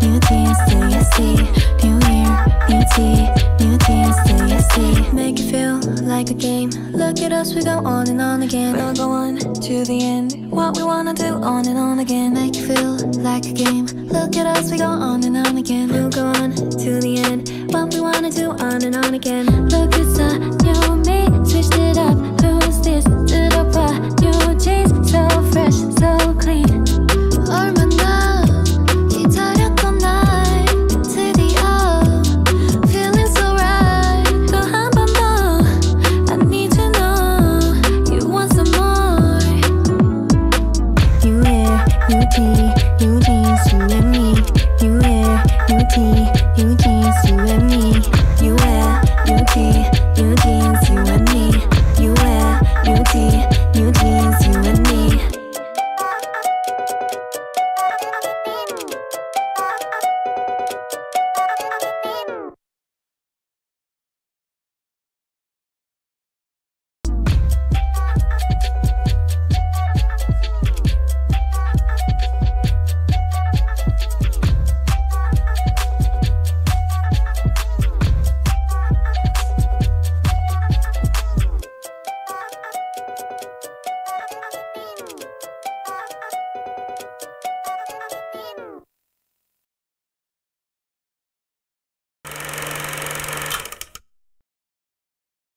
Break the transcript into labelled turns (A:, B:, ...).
A: NewJeans do you see? New year, new tea, new things do you see? Make it feel like a game. Look at us, we go on and on again. We'll go on to the end. What we wanna do on and on again. Make it feel like a game. Look at us, we go on and on again. We'll go on to the end. What we wanna do on and on again. you tea, you tea, see me, you air, you tea.